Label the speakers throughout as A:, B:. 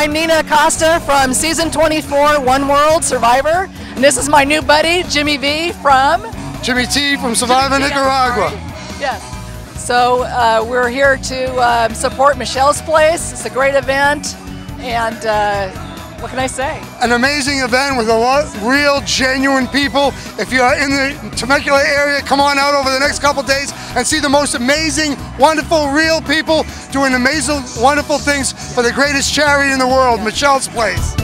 A: I'm Nina Acosta from season 24 One World Survivor. And this is my new buddy, Jimmy V from
B: Jimmy T from Survivor Nicaragua.
A: Yes. So uh, we're here to uh, support Michelle's Place. It's a great event. And uh, what can I say?
B: An amazing event with a lot of real, genuine people. If you're in the Temecula area, come on out over the next couple days and see the most amazing, wonderful, real people doing amazing, wonderful things for the greatest charity in the world, Michelle's Place.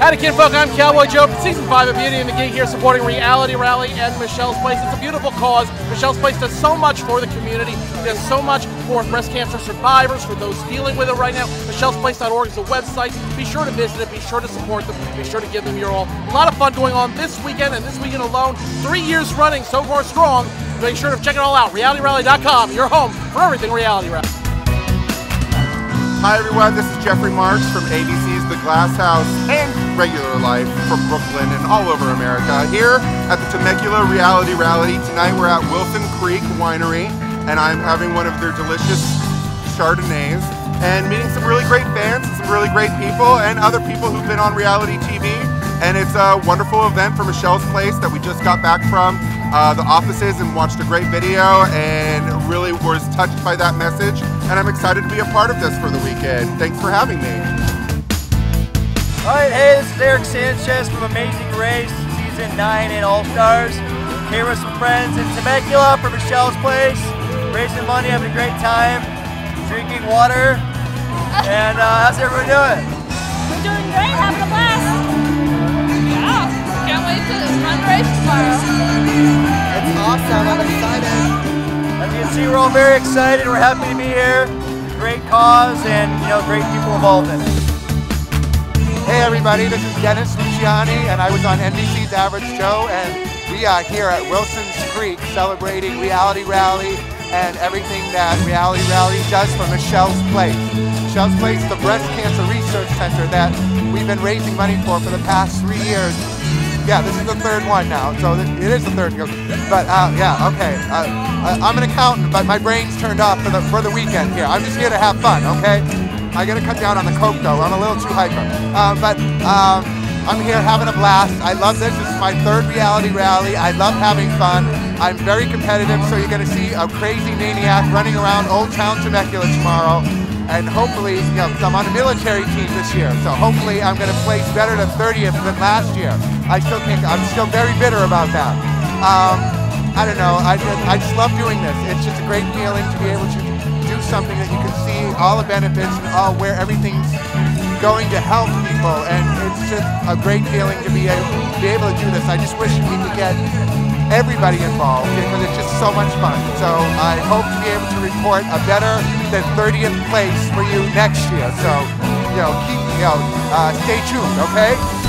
C: Howdy kinfolk, I'm Cowboy Joe from Season 5 of Beauty and the Geek here supporting Reality Rally and Michelle's Place. It's a beautiful cause. Michelle's Place does so much for the community. It does so much for breast cancer survivors, for those dealing with it right now. Michelle'sPlace.org is a website. Be sure to visit it. Be sure to support them. Be sure to give them your all. A lot of fun going on this weekend and this weekend alone. Three years running, so far strong. Make sure to check it all out. RealityRally.com, your home for everything Reality Rally.
D: Hi everyone, this is Jeffrey Marks from ABC's The Glass House and Regular Life from Brooklyn and all over America. Here at the Temecula Reality Rally. Tonight we're at Wilson Creek Winery and I'm having one of their delicious Chardonnays and meeting some really great fans and some really great people and other people who've been on reality TV. And it's a wonderful event for Michelle's Place that we just got back from uh, the offices and watched a great video and really was touched by that message. And I'm excited to be a part of this for the weekend. Thanks for having me.
E: All right, hey, this is Eric Sanchez from Amazing Race, Season 9 in All Stars. Here with some friends in Temecula for Michelle's Place, raising money, having a great time, drinking water. And uh, how's everyone doing?
F: We're doing great, having a blast. Yeah, can't wait to run the race tomorrow.
E: It's awesome, I'm excited. As you can see, we're all very excited. We're happy to be here. Great cause and, you know, great people involved in it.
G: Hey everybody, this is Dennis Luciani and I was on NBC's Average Joe and we are here at Wilson's Creek celebrating Reality Rally and everything that Reality Rally does for Michelle's Place. Michelle's Place the breast cancer research center that we've been raising money for for the past three years. Yeah, this is the third one now, so it is the third. But uh, yeah, okay. Uh, I'm an accountant, but my brain's turned off for the for the weekend here. I'm just here to have fun, okay? I gotta cut down on the coke though. I'm a little too hyper. Uh, but um, I'm here having a blast. I love this. This is my third reality rally. I love having fun. I'm very competitive, so you're gonna see a crazy maniac running around Old Town Temecula tomorrow. And hopefully, you know, I'm on a military team this year, so hopefully I'm gonna place better than 30th than last year. I still think I'm still very bitter about that. Um, I don't know. I just, I just love doing this. It's just a great feeling to be able to something that you can see all the benefits and all where everything's going to help people. And it's just a great feeling to be able, be able to do this. I just wish we could get everybody involved because it's just so much fun. So I hope to be able to report a better than 30th place for you next year. So, you know, keep, you know, uh, stay tuned, okay?